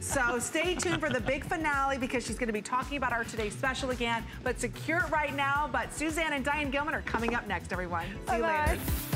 so stay tuned for the big finale because she's gonna be talking about our today's special again, but secure it right now. But Suzanne and Diane Gilman are coming up next, everyone. See Bye -bye. you later.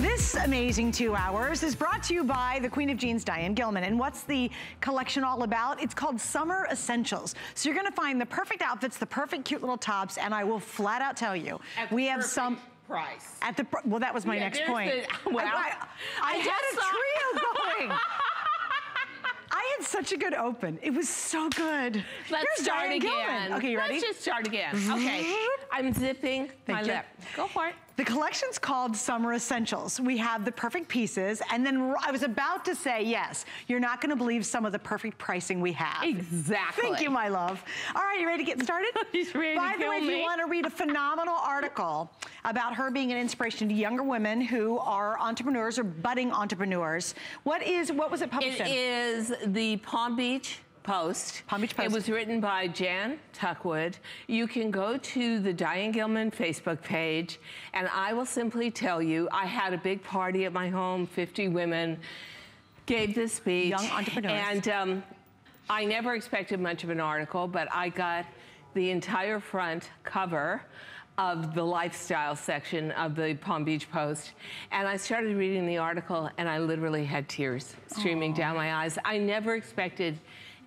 This amazing two hours is brought to you by the Queen of Jeans, Diane Gilman. And what's the collection all about? It's called Summer Essentials. So you're gonna find the perfect outfits, the perfect cute little tops, and I will flat out tell you, we have some price. At the well, that was my yeah, next point. The, well, I, I, I had a trio going. I had such a good open. It was so good. Let's Here's start Diane again. Gilman. Okay, you ready? Let's just start again. Okay, I'm zipping Thank my you. lip. Go for it. The collection's called Summer Essentials. We have the perfect pieces, and then I was about to say, yes, you're not gonna believe some of the perfect pricing we have. Exactly. Thank you, my love. All right, you ready to get started? He's ready By the way, if you wanna read a phenomenal article about her being an inspiration to younger women who are entrepreneurs or budding entrepreneurs, what is, what was it published It in? is the Palm Beach Post. Palm Beach Post. It was written by Jan Tuckwood. You can go to the Diane Gilman Facebook page, and I will simply tell you, I had a big party at my home, 50 women, gave this speech. Young entrepreneurs. And um, I never expected much of an article, but I got the entire front cover of the lifestyle section of the Palm Beach Post. And I started reading the article and I literally had tears streaming Aww. down my eyes. I never expected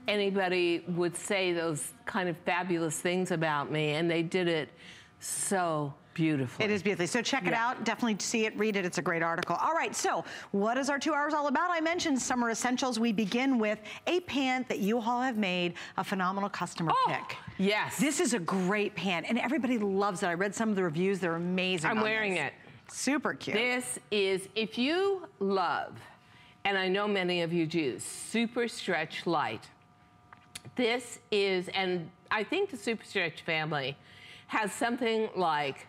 anybody would say those kind of fabulous things about me, and they did it so beautiful. It is beautiful. So check yeah. it out. Definitely see it, read it. It's a great article. All right, so what is our two hours all about? I mentioned summer essentials. We begin with a pant that you all have made a phenomenal customer oh, pick. Yes. This is a great pant, and everybody loves it. I read some of the reviews. They're amazing. I'm wearing this. it. Super cute. This is, if you love, and I know many of you do, super stretch light, this is, and I think the Super Stretch family has something like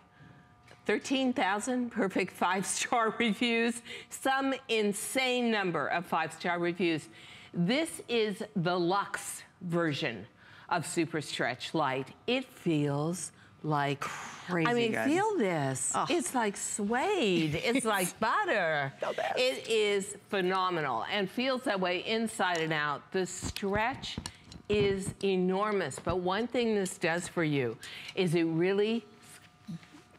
13,000 perfect five-star reviews, some insane number of five-star reviews. This is the luxe version of Super Stretch Light. It feels like crazy. I mean, good. feel this. Oh. It's like suede. It's like butter. It is phenomenal and feels that way inside and out. The stretch is enormous. But one thing this does for you is it really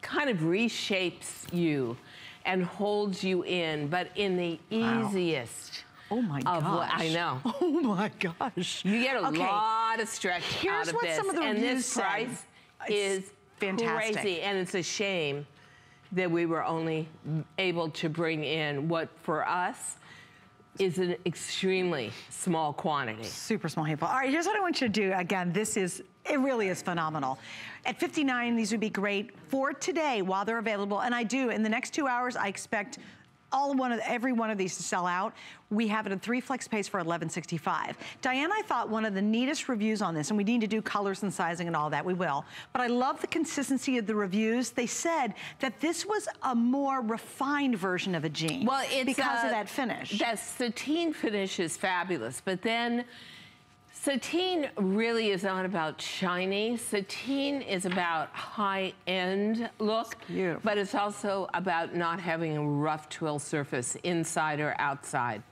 kind of reshapes you and holds you in, but in the wow. easiest. Oh my gosh. What, I know. Oh my gosh. You get a okay. lot of stretch Here's out of what this. Some of the and this price is fantastic. crazy. And it's a shame that we were only able to bring in what for us is an extremely small quantity. Super small handful. All right, here's what I want you to do. Again, this is, it really is phenomenal. At 59, these would be great for today while they're available. And I do, in the next two hours, I expect all one of every one of these to sell out. We have it in three flex pays for $11.65. Diane, I thought one of the neatest reviews on this, and we need to do colors and sizing and all that, we will. But I love the consistency of the reviews. They said that this was a more refined version of a jean. Well, it's because uh, of that finish. That sateen finish is fabulous, but then Sateen really is not about shiny. Sateen is about high-end look, it's but it's also about not having a rough twill surface inside or outside.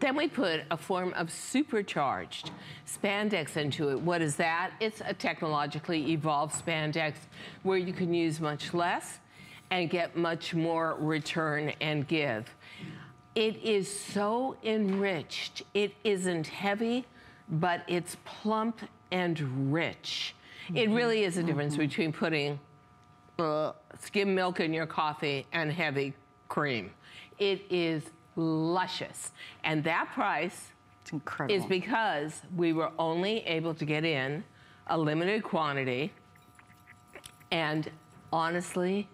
Then we put a form of supercharged spandex into it. What is that? It's a technologically evolved spandex where you can use much less and get much more return and give. It is so enriched. It isn't heavy but it's plump and rich. Mm -hmm. It really is a difference mm -hmm. between putting uh, skim milk in your coffee and heavy cream. It is luscious. And that price it's incredible. is because we were only able to get in a limited quantity. And honestly,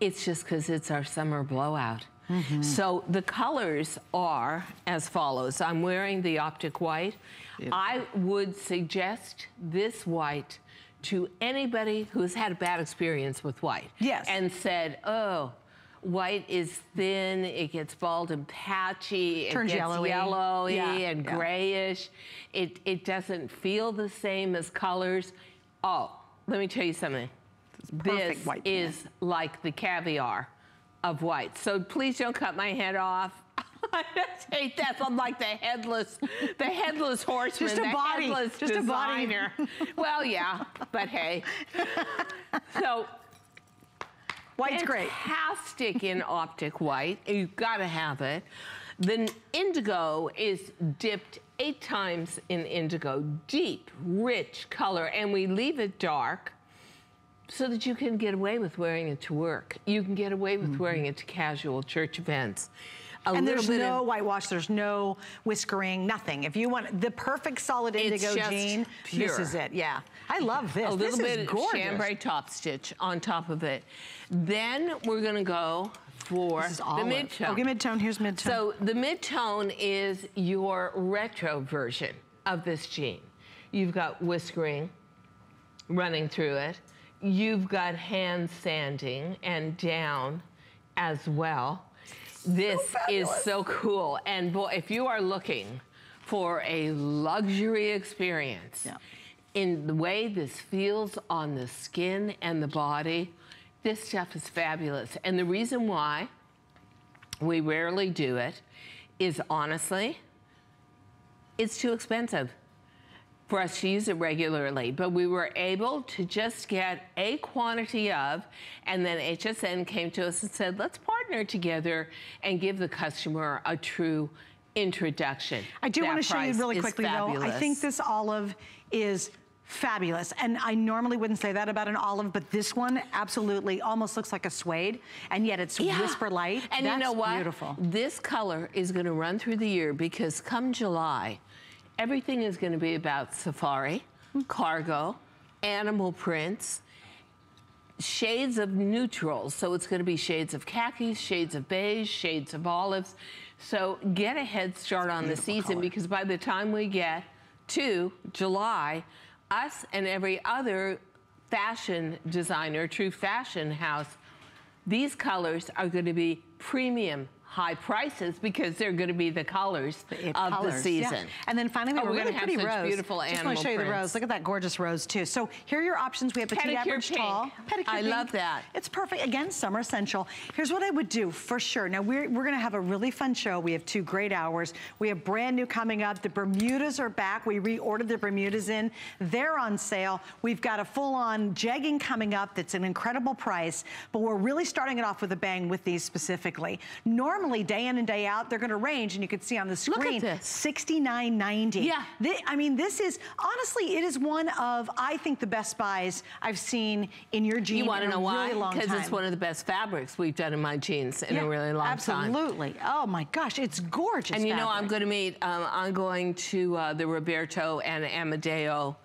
it's just because it's our summer blowout. Mm -hmm. So the colors are as follows. I'm wearing the Optic White. I would suggest this white to anybody who's had a bad experience with white. Yes. And said, oh, white is thin, it gets bald and patchy, it Turns gets yellowy, yellowy yeah. and yeah. grayish. It, it doesn't feel the same as colors. Oh, let me tell you something. this white is like the caviar of white. So please don't cut my head off. I just hate that. I'm like the headless, the headless horseman, Just a body. Just a body. designer. well, yeah, but hey. So White's great. fantastic in optic white. You've got to have it. The indigo is dipped eight times in indigo, deep, rich color, and we leave it dark so that you can get away with wearing it to work. You can get away with mm-hmm. wearing it to casual church events. A And little there's bit no of, whitewash, there's no whiskering, nothing. If you want the perfect solid indigo jean, pure. this is it. Yeah. I love this. a this little is bit of chambray top stitch on top of it. Then we're gonna go for the mid-tone. Okay, mid-tone, here's mid-tone. So the mid-tone is your retro version of this jean. You've got whiskering running through it. You've got hand sanding and down as well. This is so cool. And boy, if you are looking for a luxury experience Yeah. in the way this feels on the skin and the body, this stuff is fabulous. And the reason why we rarely do it is honestly, it's too expensive for us to use it regularly, but we were able to just get a quantity of, and then HSN came to us and said, let's partner together and give the customer a true introduction. I do That want to show you really quickly though. I think this olive is fabulous. And I normally wouldn't say that about an olive, but this one absolutely almost looks like a suede, and yet it's Yeah. whisper light. And That's you know what? beautiful. This color is going to run through the year because come July, everything is going to be about safari, cargo, animal prints, shades of neutrals. So it's going to be shades of khakis, shades of beige, shades of olives. So get a head start on the season because by the time we get to July, us and every other fashion designer, true fashion house, these colors are going to be premium high prices because they're going to be the colors It of colors, the yeah. season. And then finally, oh, we Oh, have a we're really gonna have pretty such rose. beautiful Just want to show you the rose. Look at that gorgeous rose too. So here are your options. We have petite Pedicure average pink. tall. Pedicure I pink. love that. It's perfect. Again, summer essential. Here's what I would do for sure. Now we're, we're gonna have a really fun show. We have two great hours. We have brand new coming up. The Bermudas are back. We reordered the Bermudas in. They're on sale. We've got a full on jegging coming up that's an incredible price, but we're really starting it off with a bang with these specifically. Normally, day in and day out, they're gonna range, and you can see on the screen, this. $69.90. Yeah. I mean, this is, honestly, it is one of, I think, the best buys I've seen in your jeans You want to know a why? Because it's one of the best fabrics we've done in my jeans in Yeah, a really long time. Absolutely. Oh my gosh, it's gorgeous. And you know, I'm going to meet, um, I'm going to uh, the Roberto and Amadeo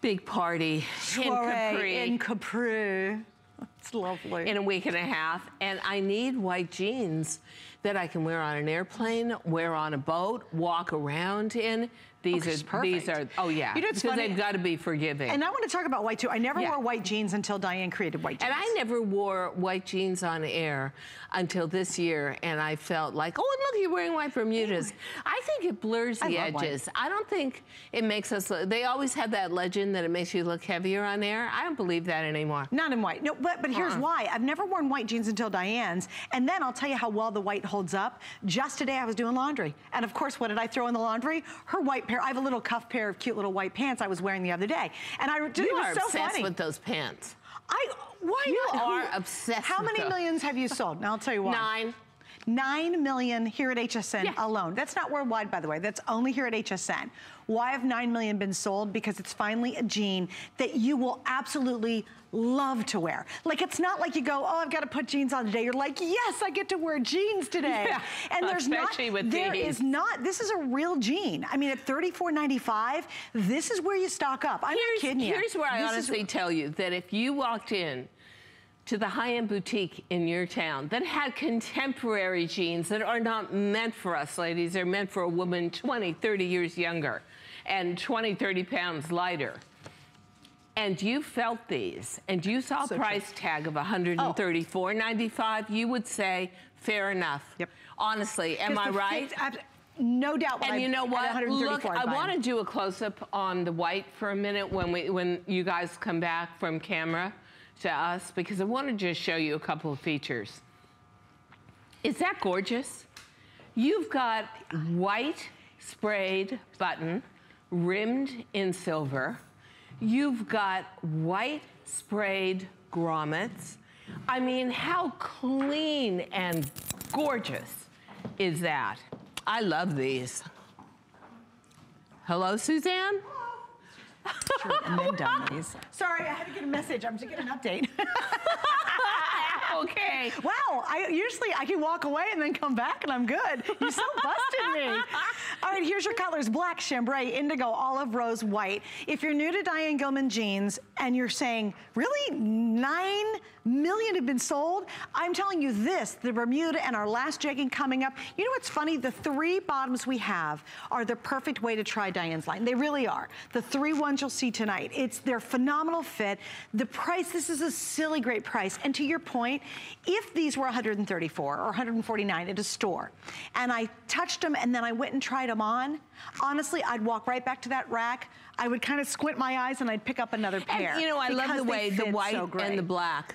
big party in Capri In Capri. It's lovely. in a week and a half, and I need white jeans that I can wear on an airplane, wear on a boat, walk around in. These it's are these are oh yeah, You know, it's because funny- they've got to be forgiving. and I want to talk about white too. I never Yeah. wore white jeans until Diane created white jeans. And I never wore white jeans on air until this year, and I felt like, oh, and look, you're wearing white Bermudas. I think it blurs I the white. edges. I don't think it makes us. Look, they always had that legend that it makes you look heavier on air. I don't believe that anymore. Not in white. No, but, but here's Uh-uh. why. I've never worn white jeans until Diane's. And then I'll tell you how well the white holds up. Just today I was doing laundry. And of course, what did I throw in the laundry? Her white pair. I have a little cuff pair of cute little white pants I was wearing the other day. And I it You was are so obsessed funny. with those pants. I why You not? are obsessed How many millions have you sold? Now I'll tell you why. Nine. Nine million here at HSN Yeah. alone. That's not worldwide, by the way. That's only here at HSN. Why have nine million been sold? Because it's finally a jean that you will absolutely love to wear. Like it's not like you go, oh, I've got to put jeans on today. You're like, yes, I get to wear jeans today. Yeah, and there's not, with there these. is not. This is a real jean. I mean, at $34.95, this is where you stock up. I'm here's, not kidding you. Here's where I This is- honestly tell you that if you walked in to the high-end boutique in your town that had contemporary jeans that are not meant for us ladies, they're meant for a woman 20, 30 years younger and 20, 30 pounds lighter. And you felt these, and you saw a So price tag of $134.95, you would say, fair enough. Yep. Honestly, am I right? no doubt. And I- you know what? Look, I want to do a close up on the white for a minute when we when you guys come back from camera to us because I want to just show you a couple of features. Is that gorgeous? You've got white sprayed button rimmed in silver. You've got white sprayed grommets. I mean, how clean and gorgeous is that? I love these. Hello, Suzanne? Sure, and then these. Sorry, I had to get a message. I'm just getting an update. okay. Wow, I usually I can walk away and then come back and I'm good. You so busted me. All right, here's your colors. Black, chambray, indigo, olive, rose, white. If you're new to Diane Gilman jeans and you're saying, really, nine million have been sold? I'm telling you this, the Bermuda and our last jegging coming up. You know what's funny? The three bottoms we have are the perfect way to try Diane's line. They really are. The three ones you'll see tonight. It's their phenomenal fit. The price, this is a silly great price. And to your point, if these were 134 or 149 at a store, and I touched them and then I went and tried them on, honestly, I'd walk right back to that rack. I would kind of squint my eyes and I'd pick up another pair. And, you know, I love the way the white so and the black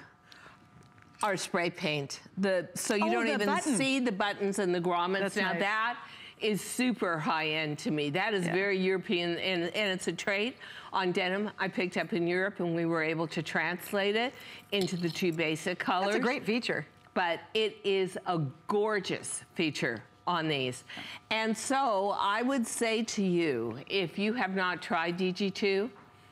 are spray paint. The so you oh, don't even button. see the buttons and the grommets. That's now nice. that is super high end to me. That is yeah. very European and, and it's a trait on denim I picked up in Europe and we were able to translate it into the two basic colors. That's a great feature. But it is a gorgeous feature on these. And so I would say to you, if you have not tried DG2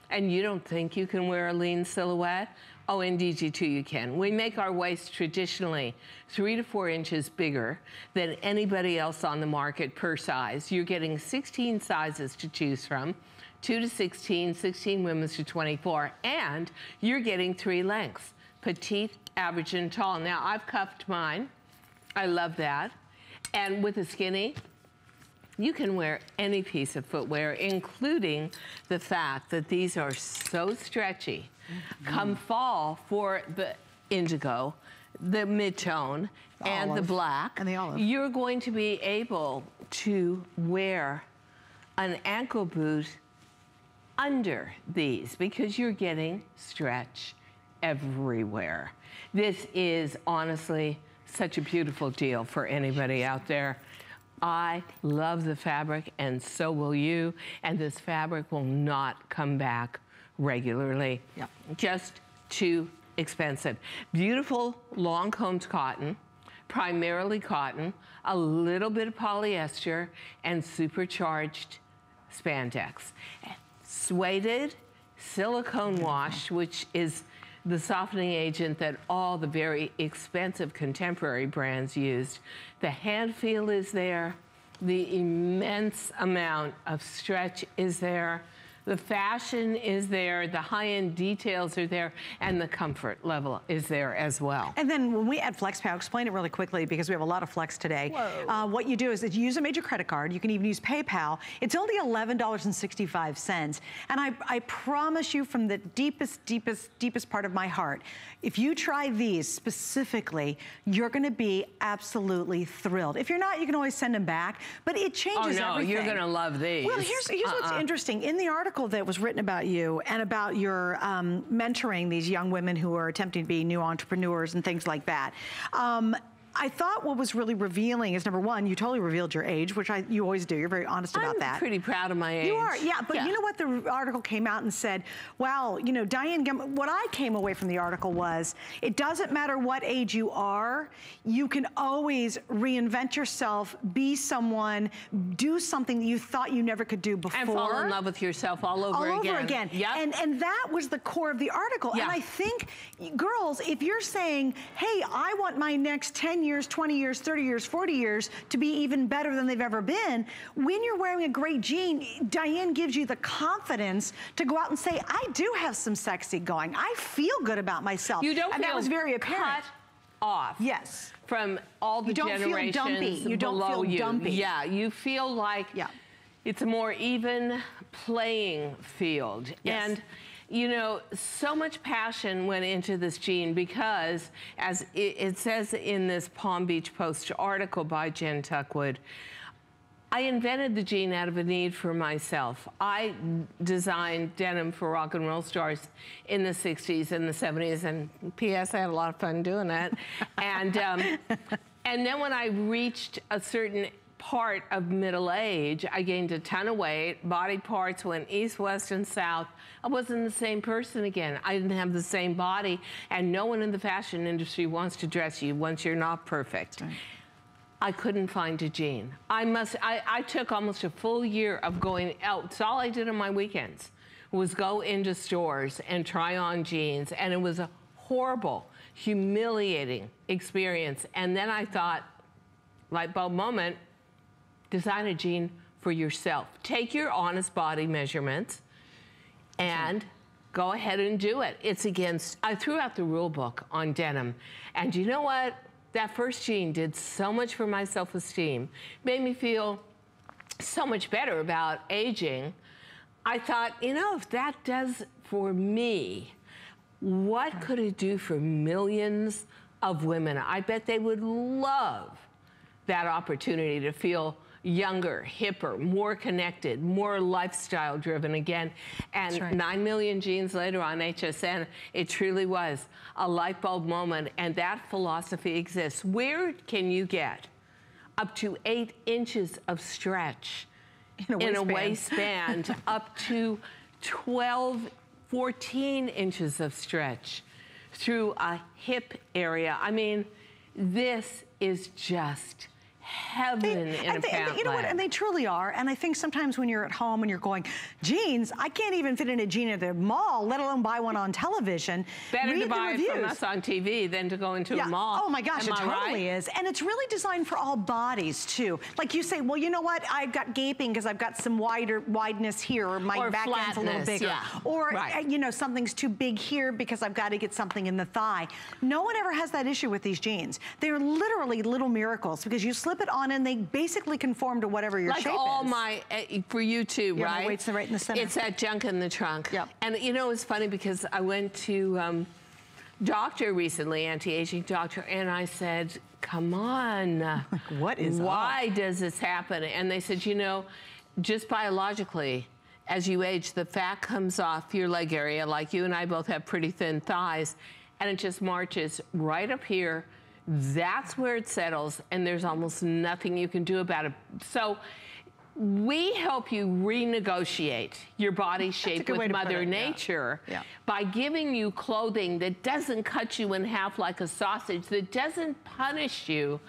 and you don't think you can wear a lean silhouette, Oh, in DG2 you can. We make our waist traditionally three to four inches bigger than anybody else on the market per size. You're getting 16 sizes to choose from, 2 to 16, 16 women's to 24, and you're getting three lengths, petite, average, and tall. Now, I've cuffed mine. I love that. And with a skinny, you can wear any piece of footwear, including the fact that these are so stretchy. Come fall for the indigo, the mid-tone, and the black. And the olive. You're going to be able to wear an ankle boot under these because you're getting stretch everywhere. This is honestly such a beautiful deal for anybody out there. I love the fabric and so will you. And this fabric will not come back regularly. Yep. Just too expensive. Beautiful long combed cotton, primarily cotton, a little bit of polyester, and supercharged spandex. Suede silicone wash, which is the softening agent that all the very expensive contemporary brands used. The hand feel is there. The immense amount of stretch is there. The fashion is there, the high-end details are there, and the comfort level is there as well. And then when we add FlexPay, I'll explain it really quickly because we have a lot of flex today. Uh, what you do is you use a major credit card. You can even use PayPal. It's only $11.65. And I, I promise you from the deepest, deepest, deepest part of my heart, if you try these specifically, you're gonna be absolutely thrilled. If you're not, you can always send them back, but it changes oh, no, everything. you're gonna love these. Well, here's, here's uh -uh. what's uh-uh. interesting. In the article, article that was written about you and about your um, mentoring these young women who are attempting to be new entrepreneurs and things like that. Um, I thought what was really revealing is number one, you totally revealed your age, which I you always do. You're very honest about I'm that. I'm pretty proud of my age. You are, yeah. But yeah. you know what? The article came out and said, "Wow, you know, Diane." What I came away from the article was, it doesn't matter what age you are, you can always reinvent yourself, be someone, do something that you thought you never could do before, and fall in love with yourself all over all again. All over again. Yep. And and that was the core of the article. Yeah. And I think, girls, if you're saying, "Hey, I want my next 10 years, 20 years." 30 years, 40 years to be even better than they've ever been. When you're wearing a great jean, Diane gives you the confidence to go out and say, I do have some sexy going. I feel good about myself. You don't and that was very apparent. cut off. Yes. From all the you don't generations feel dumpy. You don't feel you. dumpy. Yeah, you feel like yeah. it's a more even playing field. Yes. And you know, so much passion went into this jean because, as it, it says in this Palm Beach Post article by Jen Tuckwood, I invented the jean out of a need for myself. I designed denim for rock and roll stars in the 60s and the 70s, and P.S. I had a lot of fun doing that. and, um, and then when I reached a certain part of middle age, I gained a ton of weight, body parts went east, west, and south. I wasn't the same person again. I didn't have the same body, and no one in the fashion industry wants to dress you once you're not perfect. Right. I couldn't find a jean. I must, I, I took almost a full year of going out. It's all I did on my weekends was go into stores and try on jeans. And it was a horrible, humiliating experience. And then I thought, light bulb moment, design a jean for yourself. Take your honest body measurements and go ahead and do it. It's against, I threw out the rule book on denim. And you know what? That first jean did so much for my self-esteem, made me feel so much better about aging. I thought, you know, if that does for me, what could it do for millions of women? I bet they would love that opportunity to feel younger, hipper, more connected, more lifestyle driven again. And right. 9 million jeans later on HSN, it truly was a light bulb moment. And that philosophy exists. Where can you get up to eight inches of stretch in a waistband, in a waistband up to 12, 14 inches of stretch through a hip area? I mean, this is just heaven they, in a they, You know what, and they truly are. And I think sometimes when you're at home and you're going, jeans, I can't even fit in a jean at the mall, let alone buy one on television. Better Read to buy it from us on TV than to go into yeah. a mall. Oh my gosh, Am it I totally right? is. And it's really designed for all bodies too. Like you say, well, you know what, I've got gaping because I've got some wider wideness here or my or back end's a little bigger. Yeah. Or, right. Uh, you know, something's too big here because I've got to get something in the thigh. No one ever has that issue with these jeans. They're literally little miracles because you slip it on and they basically conform to whatever your like shape all my, uh, for you too, yeah, right? weight's right in the center. It's that junk in the trunk. Yep. And you know, it's funny because I went to um, doctor recently, anti-aging doctor, and I said, come on. Like, what is Why up? does this happen? And they said, you know, just biologically, as you age, the fat comes off your leg area, like you and I both have pretty thin thighs, and it just marches right up here that's where it settles, and there's almost nothing you can do about it. So we help you renegotiate your body shape with Mother Nature yeah. Yeah. by giving you clothing that doesn't cut you in half like a sausage, that doesn't punish you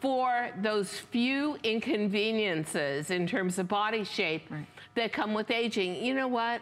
for those few inconveniences in terms of body shape right. that come with aging. You know what?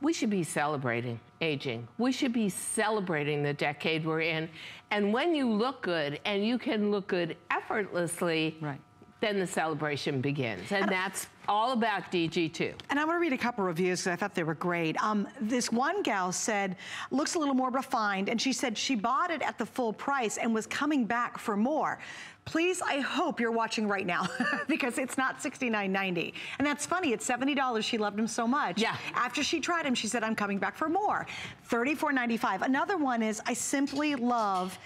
we should be celebrating aging. We should be celebrating the decade we're in. And when you look good and you can look good effortlessly, right. then the celebration begins. And that's all about DG2. And I want to read a couple reviews because I thought they were great. Um, this one gal said, looks a little more refined, and she said she bought it at the full price and was coming back for more. Please, I hope you're watching right now because it's not $69.90. And that's funny, it's $70. She loved him so much. Yeah. After she tried him, she said, I'm coming back for more. $34.95. Another one is, I simply love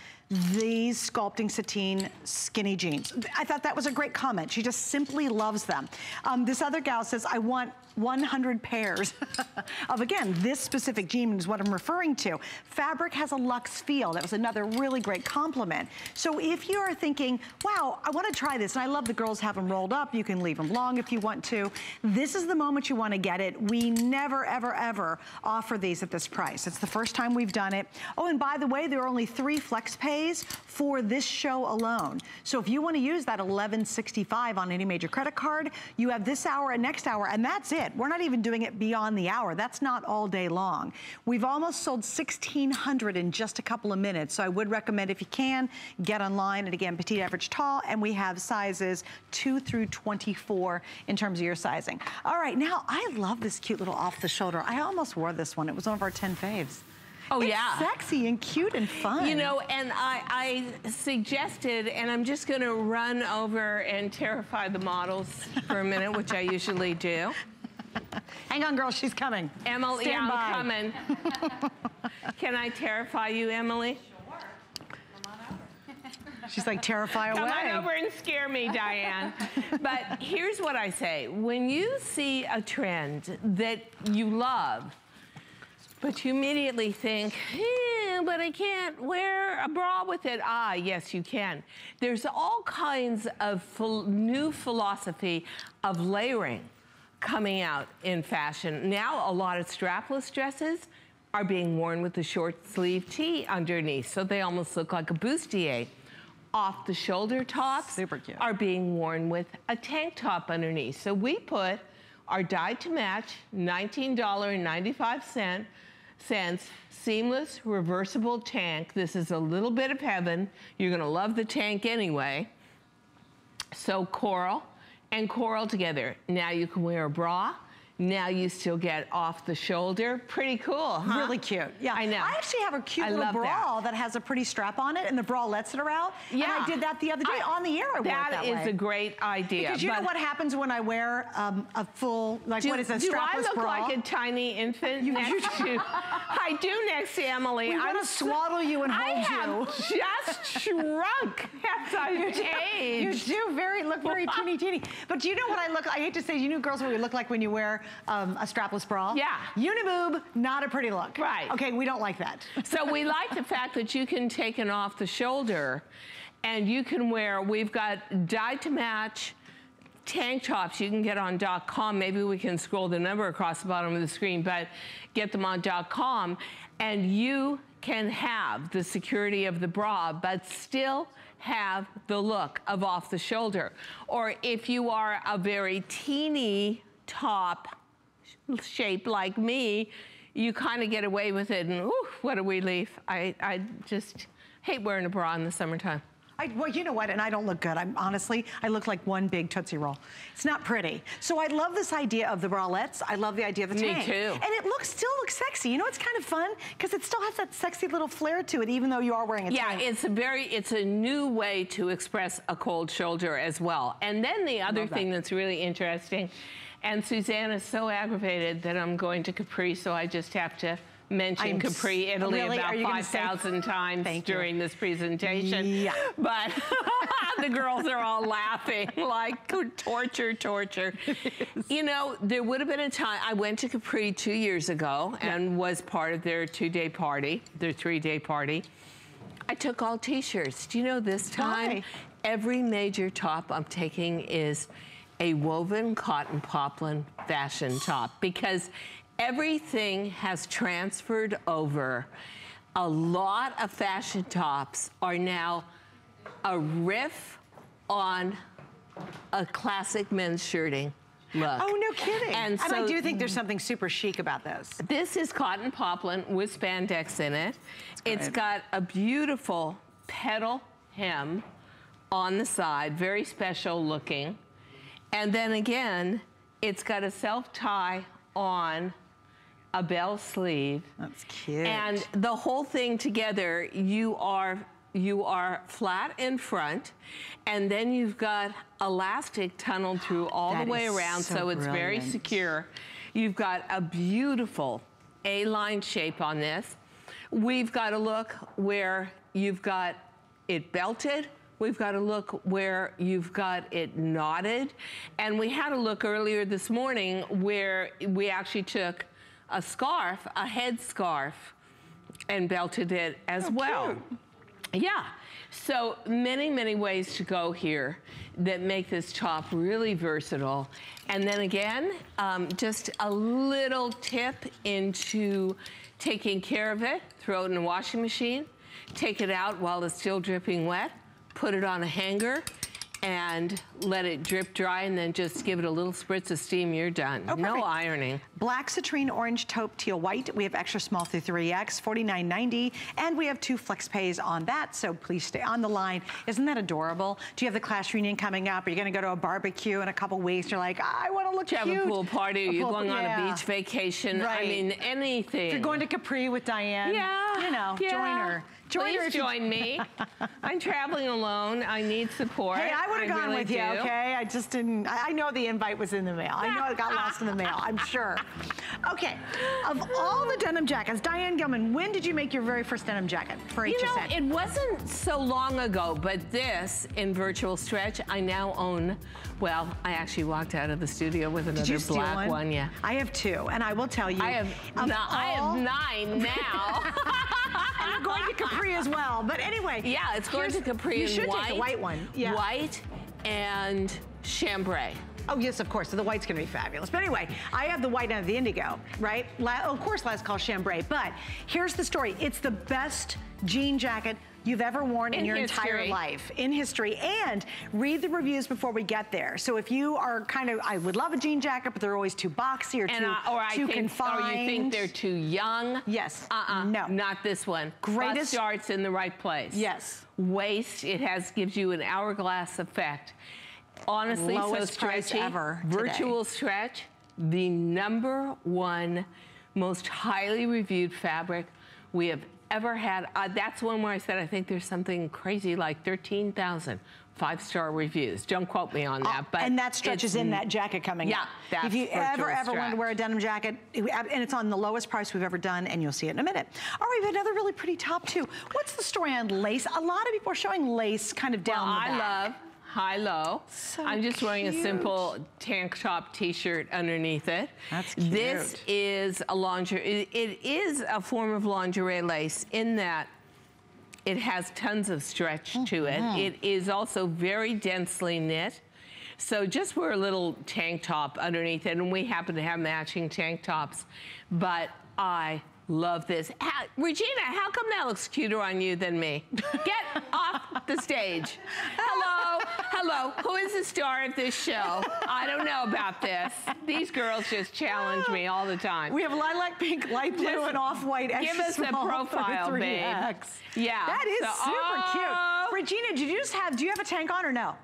these sculpting sateen skinny jeans. I thought that was a great comment. She just simply loves them. Um, this other gal says, I want 100 pairs of, again, this specific jean is what I'm referring to. Fabric has a luxe feel. That was another really great compliment. So if you're thinking, wow, I want to try this, and I love the girls have them rolled up. You can leave them long if you want to. This is the moment you want to get it. We never, ever, ever offer these at this price. It's the first time we've done it. Oh, and by the way, there are only three flex pays for this show alone. So if you want to use that 1165 on any major credit card, you have this hour and next hour, and that's it. We're not even doing it beyond the hour. That's not all day long. We've almost sold 1,600 in just a couple of minutes. So I would recommend if you can, get online. And again, petite, average, tall. And we have sizes 2 through 24 in terms of your sizing. All right, now I love this cute little off the shoulder. I almost wore this one. It was one of our 10 faves. Oh, it's yeah. sexy and cute and fun. You know, and I, I suggested, and I'm just going to run over and terrify the models for a minute, which I usually do. Hang on, girl, she's coming. Emily, Stand yeah. I'm coming. Can I terrify you, Emily? She's like, terrify Come away. on over and scare me, Diane. but here's what I say. When you see a trend that you love, but you immediately think, eh, but I can't wear a bra with it. Ah, yes, you can. There's all kinds of new philosophy of layering coming out in fashion. Now, a lot of strapless dresses are being worn with the short sleeve tee underneath, so they almost look like a bustier. Off the shoulder tops Super cute. are being worn with a tank top underneath. So we put our dyed to match $19.95 cents seamless reversible tank. This is a little bit of heaven. You're gonna love the tank anyway. So coral and coral together. Now you can wear a bra. Now you still get off the shoulder. Pretty cool, huh? Really cute. Yeah. I know. I actually have a cute I little bra that. has a pretty strap on it and the bralettes that are out. And I did that the other day I- on the air. I wore it That that is way. a great idea. Because you know what happens when I wear um, a full, like do, what is a do I look bra? like a tiny infant next to? I do next to Emily. We I'm so- swaddle you and hold I hold have just shrunk as I've You aged. do very look very teeny teeny. But do you know what I look? I hate to say, you know, girls, what we look like when you wear um, a strapless bra. Yeah. Uniboob, not a pretty look. Right. Okay, we don't like that. So we like the fact that you can take it off the shoulder and you can wear, we've got dyed to match tank tops you can get on .com. Maybe we can scroll the number across the bottom of the screen, but get them on dot .com and you can have the security of the bra, but still have the look of off the shoulder. Or if you are a very teeny top shape like me, you kind of get away with it and ooh, what a relief. I, I just hate wearing a bra in the summertime. I, well, you know what, and I don't look good. I'm honestly, I look like one big Tootsie Roll. It's not pretty. So I love this idea of the bralettes. I love the idea of the tank. Me too. And it looks still looks sexy. You know, it's kind of fun because it still has that sexy little flair to it, even though you are wearing a Yeah, tank. it's a very, it's a new way to express a cold shoulder as well. And then the other Love that. thing that's really interesting, and Suzanne is so aggravated that I'm going to Capri, so I just have to mention I'm Capri, Italy really? About you gonna say- 5,000 times Thank you. during this presentation. Yeah. But the girls are all laughing like torture, torture. You know, there would have been a time, I went to Capri two years ago and was part of their two-day party, their three-day party. I took all t-shirts. Do you know this time? Why? Every major top I'm taking is a woven cotton poplin fashion top because everything has transferred over. A lot of fashion tops are now a riff on a classic men's shirting look. Oh, no kidding. And, I so do think there's something super chic about this. this is cotton poplin with spandex in it. It's got a beautiful petal hem on the side, very special looking. And then again, it's got a self-tie on a bell sleeve. That's cute. And the whole thing together, you are you are flat in front, and then you've got elastic tunneled through all That the way around, so so, it's very secure. You've got a beautiful A-line shape on this. We've got a look where you've got it belted. We've got a look where you've got it knotted. And we had a look earlier this morning where we actually took a scarf, a head scarf, and belted it as well. Yeah. So many, many ways to go here that make this top really versatile. And then again, um, just a little tip into taking care of it. Throw it in a washing machine. Take it out while it's still dripping wet. Put it on a hanger and let it drip dry and then just give it a little spritz of steam, you're done. Oh, no ironing. Black citrine, orange, taupe, teal, white. We have extra small through 3X, $49.90. And we have two flex pays on that, so please stay on the line. Isn't that adorable? Do you have the class reunion coming up? Are you gonna go to a barbecue in a couple weeks? You're like, I wanna look Do you cute. have a pool party? Are you going on a beach vacation? I mean, anything. If you're going to Capri with Diane, Yeah, you know, yeah. join her. Join Please join me. I'm traveling alone. I need support. Hey, I would have gone really with you, do. okay? I just didn't, I I know the invite was in the mail. I know it got lost in the mail, I'm sure. Okay, of all the denim jackets, Diane Gilman, when did you make your very first denim jacket for You know, it wasn't so long ago, but this in virtual stretch, I now own. Well, I actually walked out of the studio with another Did you steal black one? one. Yeah. I have two, and I will tell you. I have, ni- I have nine now. And you're going to Capri as well. But anyway. yeah, it's going to Capri You should white, take the white one. Yeah. white and chambray. Oh, yes, of course. So the white's going to be fabulous. But anyway, I have the white and the indigo, right? La- oh, of course, last call chambray. But here's the story. It's the best jean jacket you've ever worn in, In your entire life in history and read the reviews before we get there so if you are kind of i would love a jean jacket but they're always too boxy or And too, I, or I too think, confined or you think they're too young. Yes. Uh-uh. No. Not this one. Greatest- starts in the right place. Yes. Waist, it has gives you an hourglass effect. Honestly, Lowest so price stretchy. ever today. Virtual stretch, the number one most highly reviewed fabric we have ever had. Uh, that's one where I said I think there's something crazy like 13,000 five-star reviews. Don't quote me on that, but and that stretches in that jacket coming Yeah, up. if you ever, ever want to wear a denim jacket, and it's on the lowest price we've ever done, and you'll see it in a minute. All right, we have another really pretty top too. What's the story on lace? A lot of people are showing lace kind of down Well, the I back. Love high-low. So I'm just wearing a simple tank top t-shirt underneath it. That's cute. This is a lingerie. It, is a form of lingerie lace in that it has tons of stretch to it. Mm-hmm. It is also very densely knit. So just wear a little tank top underneath it, and we happen to have matching tank tops. But I love this. How, Regina, how come that looks cuter on you than me? Get off the stage. Hello, hello. Who is the star of this show? I don't know about this. These girls just challenge me all the time. We have lilac pink, light blue, Just and off-white give us the profile, 33X. babe. Yeah, That is so- super oh. cute. Regina, did you just have, do you have a tank on or no?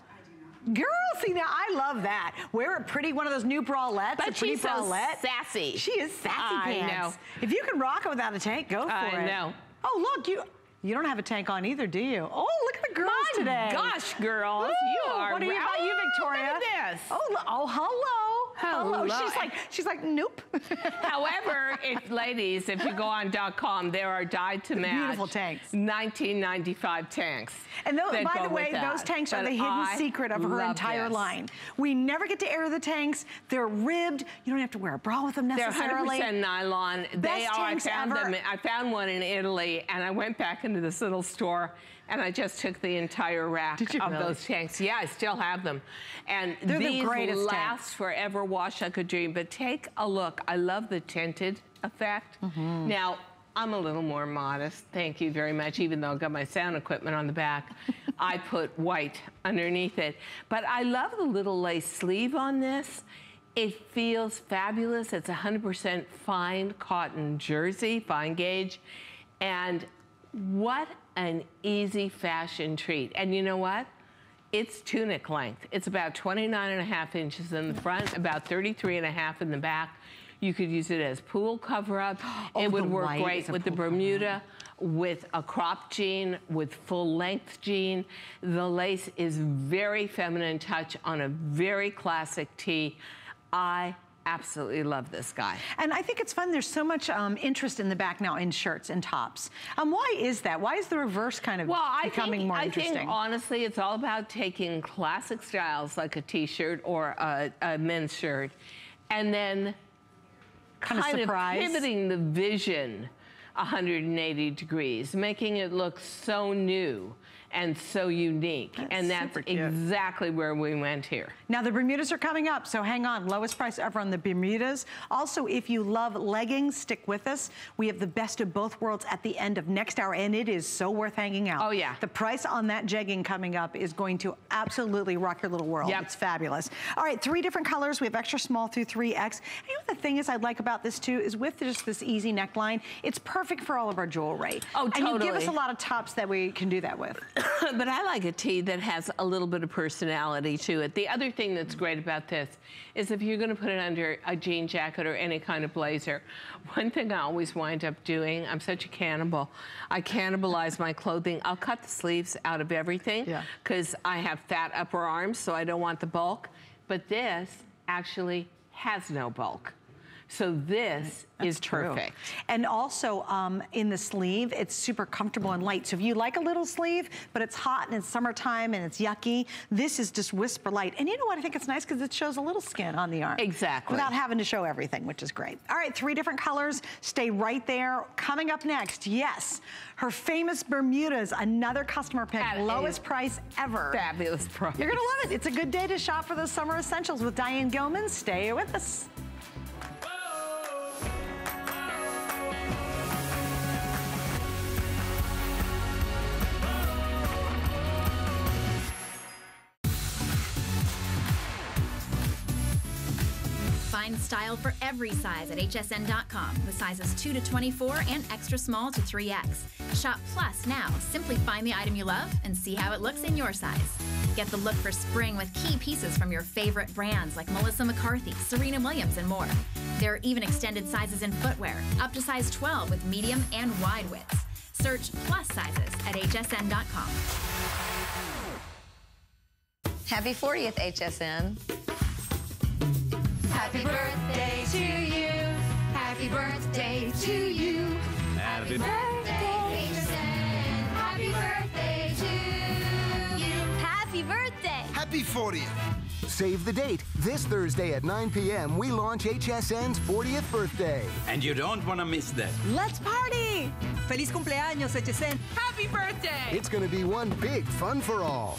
Girl, see now I love that. Wear a pretty one of those new bralettes. a But pretty she's so bralette. sassy. She is sassy I pants. know. If you can rock it without a tank, go for I it. know. Oh look, you you don't have a tank on either, do you? Oh, look at the girls My today. gosh, girls, you are. What are you about you, Oh, Victoria? Look at this. Oh, oh, hello. Hello. Oh, she's like, she's like, nope. However, if ladies, if you go on .com, there are dyed to match Beautiful tanks. 1995 tanks. And those, by the way, those tanks are the hidden I secret of her entire this. line. We never get to air the tanks. They're ribbed. You don't have to wear a bra with them necessarily. They're 100% nylon. they Best are. I tanks found ever. them. I found one in Italy, and I went back into this little store, and I just took the entire rack of really? those tanks. Yeah, I still have them, and They're the these greatest last tanks. forever. Wash like a dream. But take a look. I love the tinted effect. Mm-hmm. Now. I'm a little more modest, thank you very much, even though I've got my sound equipment on the back. I put white underneath it. But I love the little lace sleeve on this. It feels fabulous. It's 100% fine cotton jersey, fine gauge. And what an easy fashion treat. And you know what? It's tunic length. It's about 29 and a half inches in the front, about 33 and a half in the back. You could use it as pool cover up. Oh, it would work great with the. Bermuda, with a crop jean, with full length jean. The lace is very feminine touch on a very classic tee. I absolutely love this guy. And I think it's fun. There's so much um, interest in the back now in shirts and tops. Um, why is that? Why is the reverse kind of Well, I becoming think, more I interesting? think honestly, it's all about taking classic styles like a t-shirt or a, a men's shirt, and then Kind of kind of surprise. pivoting the vision 180 degrees, making it look so new and so unique. That's and that's exactly where we went here. Now the Bermudas are coming up, so hang on. Lowest price ever on the Bermudas. Also, if you love leggings, stick with us. We have the best of both worlds at the end of next hour, and it is so worth hanging out. Oh, yeah. The price on that jegging coming up is going to absolutely rock your little world. Yep. It's fabulous. All right, three different colors. We have extra small through 3X. And you know what the thing is I like about this too is with just this easy neckline, it's perfect for all of our jewelry. Oh, totally. And you give us a lot of tops that we can do that with. but I like a tee that has a little bit of personality to it. The other thing that's great about this is if you're gonna put it under a jean jacket or any kind of blazer, one thing I always wind up doing, I'm such a cannibal, I cannibalize my clothing. I'll cut the sleeves out of everything because yeah. I have fat upper arms, so I don't want the bulk. But this actually has no bulk. So this That's is true. perfect. And also um, in the sleeve, it's super comfortable and light. So if you like a little sleeve, but it's hot and it's summertime and it's yucky, this is just whisper light. And you know what? I think it's nice because it shows a little skin on the arm. Exactly. Without having to show everything, which is great. All right, three different colors. Stay right there. Coming up next, yes, her famous Bermudas, another customer pick, At lowest price ever. Fabulous price. You're gonna love it. It's a good day to shop for those summer essentials with Diane Gilman. Stay with us. Style for every size at hsn.com with sizes 2 to 24 and extra small to 3X. Shop Plus now. Simply find the item you love and see how it looks in your size. Get the look for spring with key pieces from your favorite brands like Melissa McCarthy, Serena Williams, and more. There are even extended sizes in footwear, up to size 12 with medium and wide widths. Search Plus sizes at hsn.com. Happy 40th, HSN. Happy birthday to you. Happy birthday to you. Happy birthday, HSN! Happy birthday to you. Happy birthday. Happy 40th. Save the date. This Thursday at 9 p.m., we launch HSN's 40th birthday. And you don't want to miss that. Let's party! Feliz cumpleaños, HSN. Happy birthday! It's going to be one big fun for all.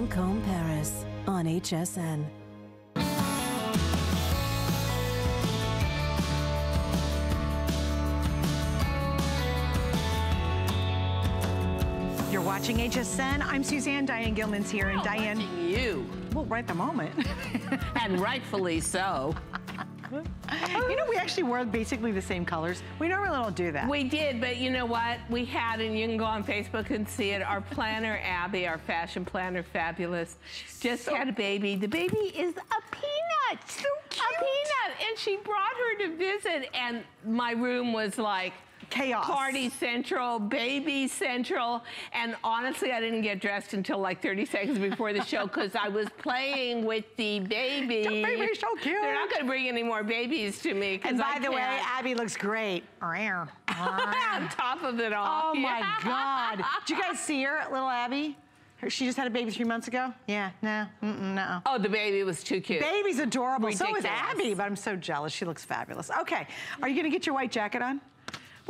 Lancome Paris on HSN. You're watching HSN. I'm Suzanne. Diane Gilman's here. and Diane. you. Well, right the moment. and rightfully so. You know, we actually wore basically the same colors. We normally don't do that. We did, but you know what? We had, and you can go on Facebook and see it, our planner, Abby, our fashion planner, fabulous, just so had a baby. The baby is a peanut. So cute. A peanut. And she brought her to visit, and my room was like, chaos. Party central, baby central. And honestly, I didn't get dressed until like 30 seconds before the show because I was playing with the baby. The baby's so cute. They're not going to bring any more babies to me. And by I the can't. way, Abby looks great. On top of it all. Oh my God. Did you guys see her, little Abby? She just had a baby three months ago? Yeah, no, mm -mm, no. Oh, the baby was too cute. Baby's adorable. Ridiculous. So is Abby, but I'm so jealous. She looks fabulous. Okay, are you gonna get your white jacket on?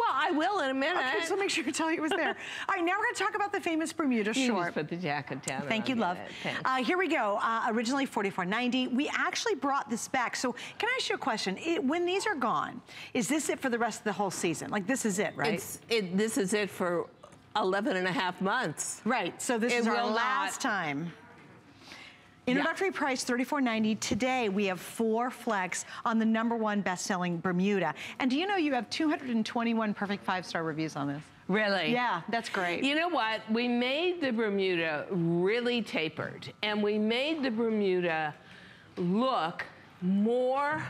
Well, I will in a minute. Okay, so make sure you tell you it was there. All right, now we're going to talk about the famous Bermuda you short. just put the jacket down. Thank you, love. Uh, here we go. Uh, originally $44.90. We actually brought this back. So can I ask you a question? It, when these are gone, is this it for the rest of the whole season? Like this is it, right? It, this is it for 11 and a half months. Right, so this it is our last not, time. Introductory yeah. price, $34.90. Today, we have four flex on the number one best-selling Bermuda. And do you know you have 221 perfect five-star reviews on this? Really? Yeah, that's great. You know what? We made the Bermuda really tapered, and we made the Bermuda look more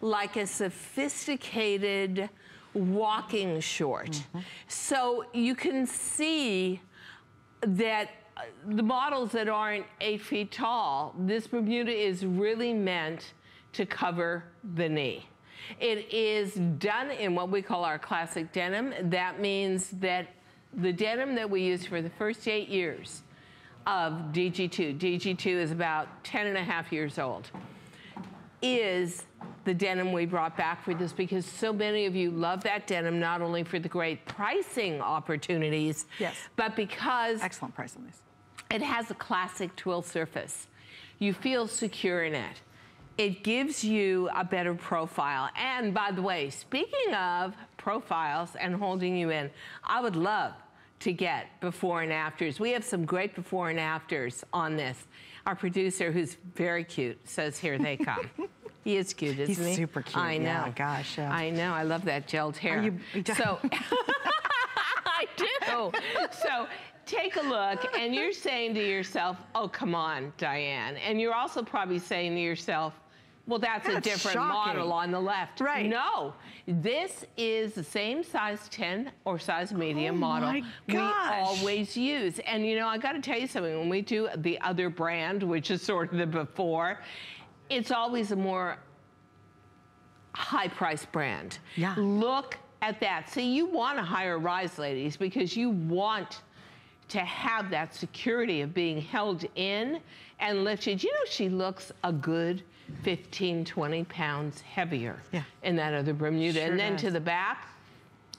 like a sophisticated walking short. Mm -hmm. So you can see that the models that aren't eight feet tall, this Bermuda is really meant to cover the knee. It is done in what we call our classic denim. That means that the denim that we used for the first eight years of DG2, DG2 is about 10 and a half years old, is the denim we brought back for this because so many of you love that denim, not only for the great pricing opportunities, Yes. but because Excellent price on this. it has a classic twill surface. You feel secure in it. It gives you a better profile. And by the way, speaking of profiles and holding you in, I would love to get before and afters. We have some great before and afters on this. Our producer, who's very cute, says here they come. he is cute, isn't He's he? super cute, I know. yeah, gosh, yeah. I know. I love that gelled hair. you- so I do. So take a look, and you're saying to yourself, oh, come on, Diane. And you're also probably saying to yourself, well, that's, a different shocking. model on the left. Right. No, this is the same size 10 or size medium Oh model we always use. And you know, I got to tell you something. When we do the other brand, which is sort of the before, it's always a more high price brand. Yeah. Look at that. See, you want a higher rise, ladies, because you want to have that security of being held in and lifted. You know, she looks a good 15, 20 pounds heavier Yeah. in that other Bermuda. Sure and then to the back,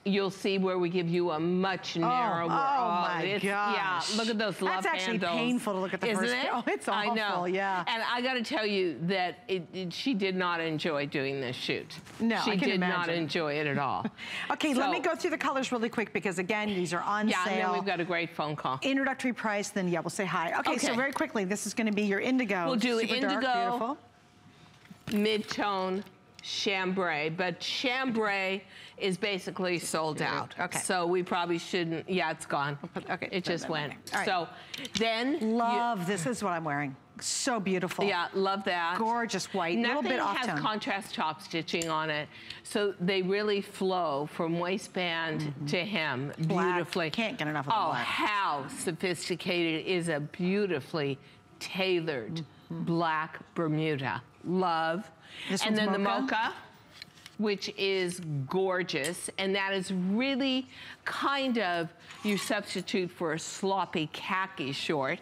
you'll see where we give you a much oh, narrower. oh my it's- gosh. Yeah, look at those love That's actually handles. painful to look at the Isn't first- it? oh, it's awful. I know. yeah. And I got to tell you that it, it- she did not enjoy doing this shoot. No, she I can did not enjoy it at all. Okay, let me go through the colors really quick because again, these are on Yeah, sale. and then we've got a great phone call. Introductory price, then yeah, we'll say hi. Okay, so very quickly, this is gonna be your indigo. We'll do Super dark, indigo. beautiful. mid-tone chambray, but chambray is basically sold out. Okay. So we probably shouldn't, yeah, it's gone. okay, It just went. All So then, you- Love, this is what I'm wearing. So beautiful. yeah, love that. Gorgeous white, little Nothing bit off has contrast top stitching on it, so they really flow from waistband to hem Mm-hmm. Black. beautifully. Can't get enough of the oh, black. how sophisticated is a beautifully tailored Mm-hmm. black Bermuda. Love. This and then the mocha? mocha which is gorgeous, and that is really kind of you substitute for a sloppy khaki short.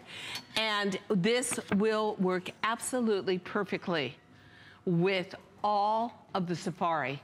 And this will work absolutely perfectly with all of the safari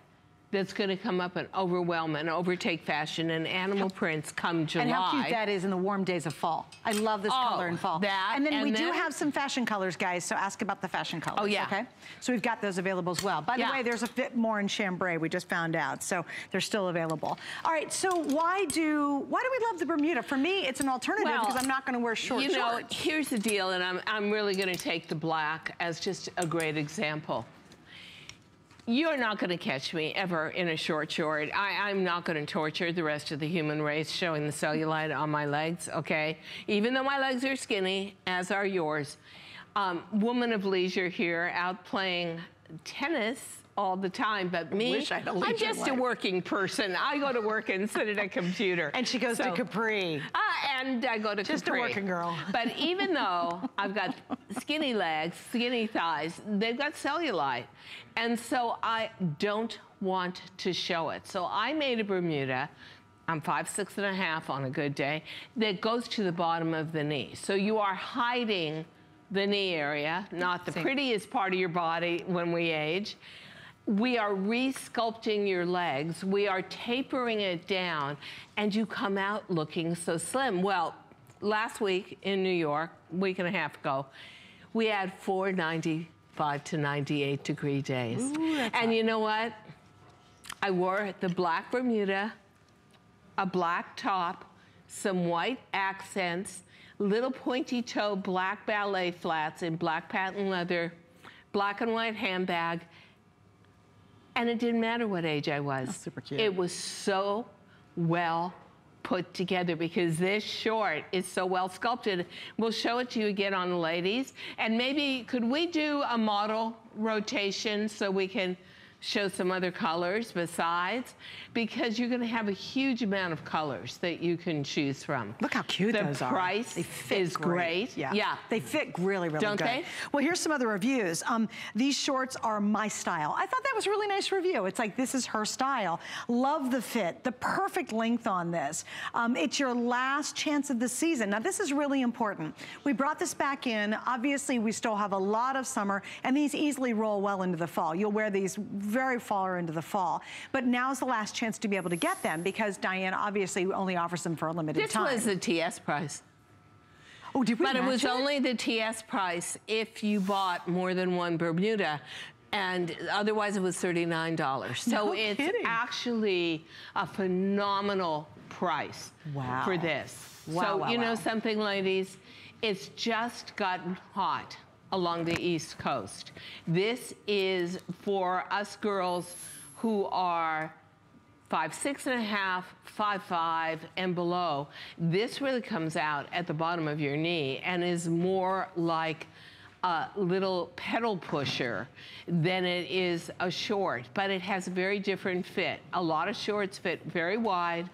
that's going to come up and overwhelm and overtake fashion and animal prints come July. And how cute that is in the warm days of fall. I love this Oh, color in fall. that, and then and we do have some fashion colors, guys, so ask about the fashion colors, Oh, yeah. okay? So we've got those available as well. By the way, there's a bit more in chambray, we just found out, so they're still available. All right, so why do why do we love the Bermuda? For me, it's an alternative Well, because I'm not gonna wear short You know, shorts. here's the deal, and I'm, I'm really going to take the black as just a great example. You're not going to catch me ever in a short short. I, I'm not going to torture the rest of the human race showing the cellulite on my legs, okay? Even though my legs are skinny, as are yours. Um, woman of leisure here, out playing tennis all the time, but me, wish I had a I'm leisure just a working person. I go to work and sit at a computer. And she goes to Capri. uh, and I go to Capri. Just a working girl. But even though I've got skinny legs, skinny thighs, they've got cellulite. And so I don't want to show it. So I made a Bermuda. I'm five, six and a half on a good day, that goes to the bottom of the knee. So you are hiding the knee area, not the prettiest part of your body when we age. We are re-sculpting your legs. We are tapering it down, and you come out looking so slim. Well, last week in New York, week and a half ago, we had 495 to 98 degree days. and you know what? I wore the black Bermuda, a black top, some white accents, little pointy toe black ballet flats in black patent leather, black and white handbag, and it didn't matter what age I was. super cute. It was so well put together because this short is so well sculpted. We'll show it to you again on the ladies. And maybe could we do a model rotation so we can show some other colors besides because you're going to have a huge amount of colors that you can choose from. Look how cute the those are. The price They fit is great. Yeah. yeah. They fit really, really Don't good. they? Well, here's some other reviews. Um, these shorts are my style. I thought that was a really nice review. It's like, this is her style. Love the fit, the perfect length on this. Um, it's your last chance of the season. Now, this is really important. We brought this back in. Obviously, we still have a lot of summer, and these easily roll well into the fall. You'll wear these very far into the fall. But now's the last chance to be able to get them because Diane obviously only offers them for a limited This time. This was the TS price. Oh, did we But it was match only the TS price if you bought more than one Bermuda. And otherwise it was $39. So No it's kidding. actually a phenomenal price Wow. for this. Wow, so wow, you know something, ladies? It's just gotten hot along the East Coast. This is for us girls who are five, six and a half, five, five, and below. This really comes out at the bottom of your knee and is more like a little pedal pusher than it is a short, but it has a very different fit. A lot of shorts fit very wide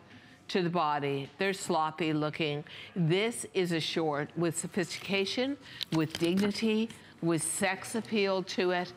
to the body. They're sloppy looking. This is a short with sophistication, with dignity, with sex appeal to it,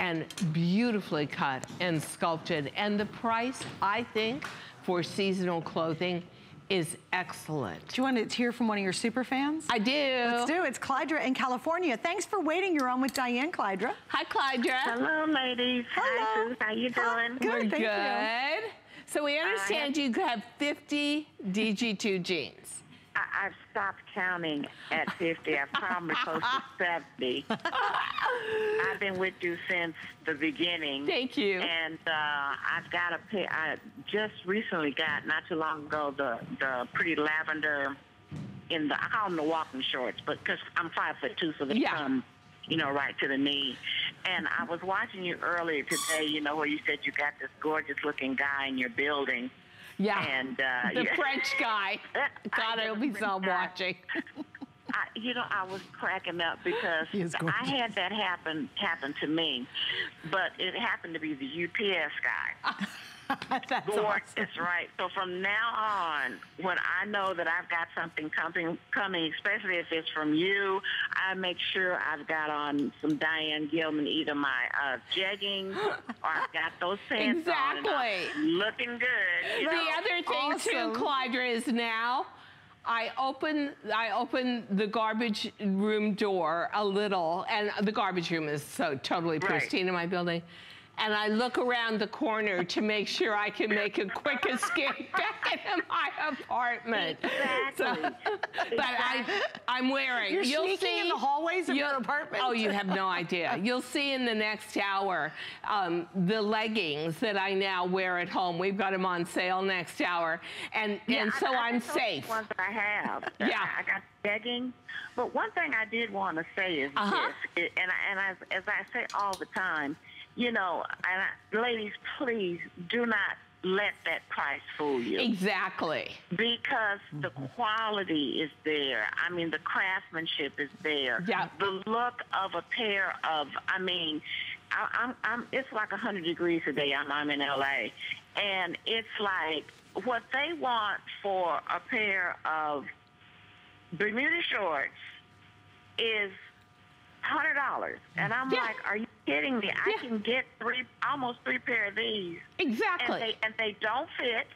and beautifully cut and sculpted. And the price, I think, for seasonal clothing is excellent. Do you want to hear from one of your super fans? I do. Let's do. It's Clydra in California. Thanks for waiting. You're on with Diane Clydra. Hi, Clydra. Hello, ladies. Hello. Hi, Suze. How you doing? Good, We're thank you. good. So we understand you have 50 DG2 jeans. I, I've stopped counting at 50. I'm probably close to 70. I've been with you since the beginning. Thank you. And uh, I've got a pair. I just recently got, not too long ago, the, the pretty lavender in the, I call them the walking shorts, but because I'm five foot two, so they Yeah. come, you know, right to the knee. And I was watching you earlier today, you know, where you said you got this gorgeous looking guy in your building. Yeah. And uh, the yeah. French guy. God, I I hope he's not watching. I, you know, I was cracking up because I had that happen happen to me, but it happened to be the UPS guy. That's Gorgeous, awesome. right? So from now on, when I know that I've got something coming, coming, especially if it's from you, I make sure I've got on some Diane Gilman, either my uh, jeggings or I've got those pants on. Exactly. looking good. The know? other thing awesome. too, Clydra, is now I open I open the garbage room door a little, and the garbage room is so totally Right. pristine in my building. And I look around the corner to make sure I can make a quick escape back into my apartment. Exactly. but I, I'm wearing. You're you'll sneaking see, in the hallways of your apartment? Oh, you have no idea. You'll see in the next hour um, the leggings that I now wear at home. We've got them on sale next hour, and Yeah, and I- so I I'm think those are the safe. Ones I have. Yeah. I, I got begging. But one thing I did want to say is Uh-huh. this, and I, and as, as I say all the time, you know, and I, ladies, please do not let that price fool you Exactly. because the mm-hmm. quality is there. I mean, the craftsmanship is there. Yeah. The look of a pair of, I mean, I, I'm, I'm, it's like 100 degrees today. I'm, I'm in LA. And it's like what they want for a pair of Bermuda shorts is hundred dollars, and I'm Yeah. like, "Are you kidding me? I Yeah. can get three, almost three pair of these, Exactly. and they and they don't fit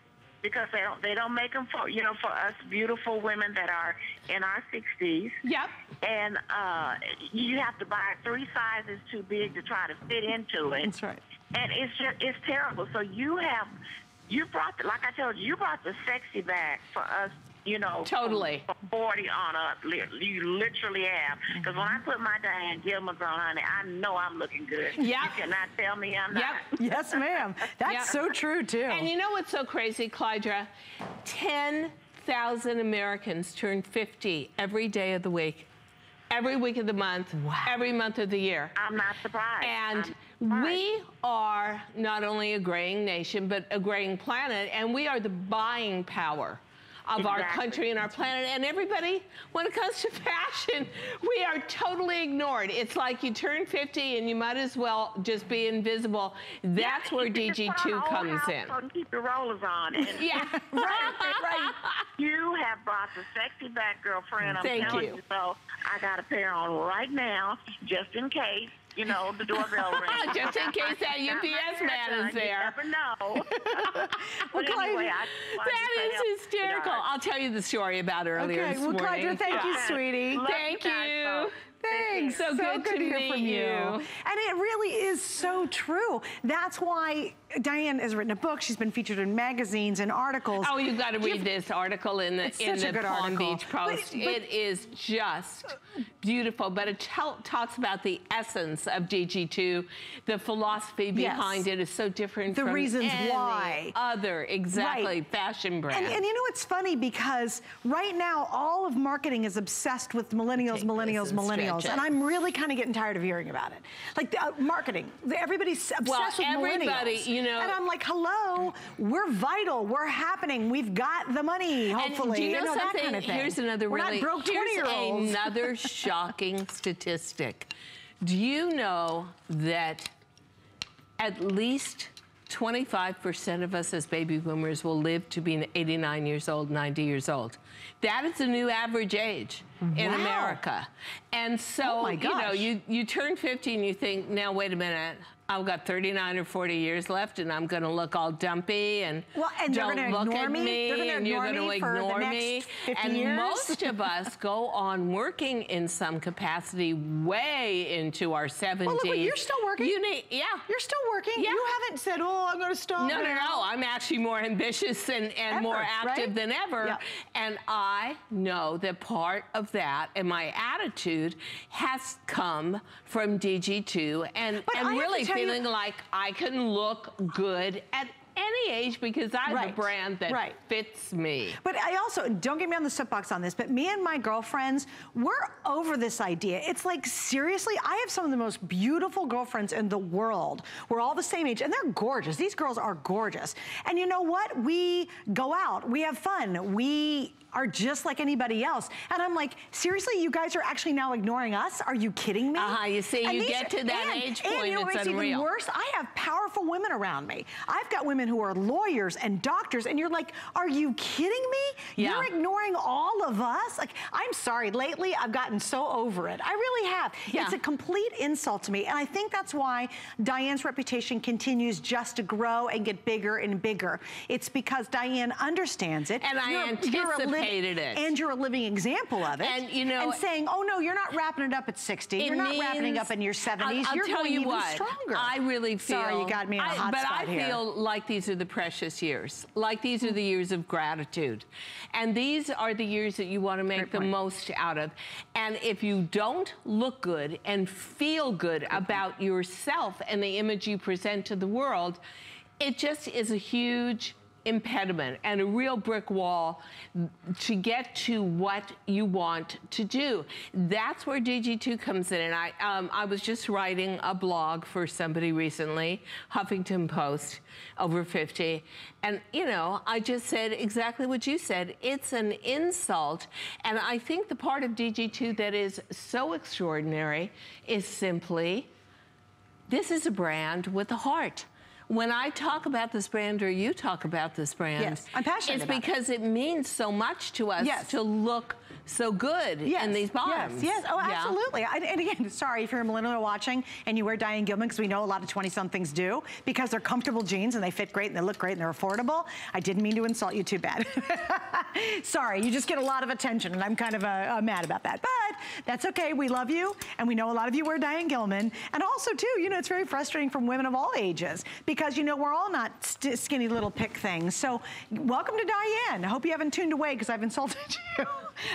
because they don't they don't make them for you know for us beautiful women that are in our sixties, yep. and uh, you have to buy three sizes too big to try to fit into it. That's right. And it's just it's terrible. So you have you brought the, like I told you, you brought the sexy back for us. You know, Totally. from 40 on up. You literally have. Mm-hmm. Because when I put my Diane Gilman's on, honey, I know I'm looking good. Yep. You cannot tell me I'm Yep. not. Yes, ma'am. That's Yeah. so true, too. And you know what's so crazy, Clydra? 10,000 Americans turn 50 every day of the week, every week of the month, every month of the year. I'm not surprised. And surprised. we are not only a graying nation, but a graying planet, and we are the buying power of our country and our planet. And everybody, when it comes to fashion, we are totally ignored. It's like you turn 50 and you might as well just be invisible. That's where You can just put on DG2 comes in. And keep your rollers on. And Yeah, right, right. You have brought the sexy back, girlfriend. I'm Thank telling you. you. So I got a pair on right now, just in case. You know, the doorbell rings. Just in case that UPS hair man done, is there. You never know. Well, anyway, Clyde, I just wanted to That say, is hysterical. sweetheart, I'll tell you the story about earlier Okay, this well, morning. Clydra, thank you, sweetie. Love Thank you. guys you. Thanks. So good to hear meet from you. you. And it really is so true. That's why Diane has written a book. She's been featured in magazines and articles. Oh, you've got to read this article in the in the Palm article. Beach Post. But- but- it is just beautiful, but it talks about the essence of DG2. The philosophy Yes. behind it is so different The from reasons any why. other exactly Right. fashion brand. And, and you know it's funny because right now all of marketing is obsessed with millennials, Take millennials, and millennials, and. I'm really kind of getting tired of hearing about it. Like uh, marketing, everybody's obsessed Well, with everybody, millennials. You know- and I'm like, hello, we're vital, we're happening, we've got the money, hopefully, do you know, that something? kind of thing. Here's another we're really not broke here's 20 year olds. another shocking statistic. Do you know that at least 25% of us as baby boomers will live to be 89 years old, 90 years old. That is the new average age in Wow. America. And so, Oh you know, you, you turn 50 and you think, now wait a minute, I've got 39 or 40 years left and I'm gonna look all dumpy and Well, and don't look at me. me, gonna and you're gonna me ignore me. and years. most of us go on working in some capacity way into our 70s. Well, look, you're still working. You need, yeah. You're still working. Yeah. You haven't said, oh, I'm going to stop. No, no, now." no. I'm actually more ambitious and, and Ever, more active right? than ever. Yeah. And I know that part of that and my attitude has come from DG2 and, But and to really feeling like I can look good at any age because I have Right, a brand that right. fits me. But I also, don't get me on the soapbox on this, but me and my girlfriends, we're over this idea. It's like, seriously, I have some of the most beautiful girlfriends in the world. We're all the same age, and they're gorgeous. These girls are gorgeous. And you know what? We go out, we have fun, we are just like anybody else. And I'm like, seriously, you guys are actually now ignoring us? Are you kidding me? Uh-huh, you see, And you get to that and- age and point, you know it's makes it even worse? I have powerful women around me. I've got women who are lawyers and doctors, and you're like, are you kidding me? Yeah. You're ignoring all of us? Like, I'm sorry, lately I've gotten so over it. I really have. Yeah. It's a complete insult to me, and I think that's why Diane's reputation continues just to grow and get bigger and bigger. It's because Diane understands it. And I a li- anticipated it. And you're a living example of it. And, you know- and saying, oh no, you're not wrapping it up at 60. You're not wrapping it up in your 70s. I'll, I'll you're going you even what, stronger. I really feel. Sorry, you got me in a I- hot but I here. feel like these are the precious years. Like these are the years of gratitude, and these are the years that you want to make Great the point. most out of. And if you don't look good and feel good about yourself and the image you present to the world, it just is a huge impediment and a real brick wall to get to what you want to do. That's where DG2 comes in. And I, um, I was just writing a blog for somebody recently, Huffington Post, over 50. And, you know, I just said exactly what you said. It's an insult. And I think the part of DG2 that is so extraordinary is simply this is a brand with a heart. When I talk about this brand or you talk about this brand, Yes, I'm passionate it's because it means so much to us Yes. to look so good in these bottoms. Yes, yes. Oh, Yeah. absolutely. I, and again, sorry if you're a millennial watching and you wear Diane Gilman, because we know a lot of 20-somethings do, because they're comfortable jeans and they fit great and they look great and they're affordable. I didn't mean to insult you too bad. sorry, you just get a lot of attention and I'm kind of uh, uh, mad about that. But that's okay. We love you and we know a lot of you wear Diane Gilman. And also, too, you know, it's very frustrating from women of all ages because, you know, we're all not skinny little pick things. So welcome to Diane. I hope you haven't tuned away because I've insulted you.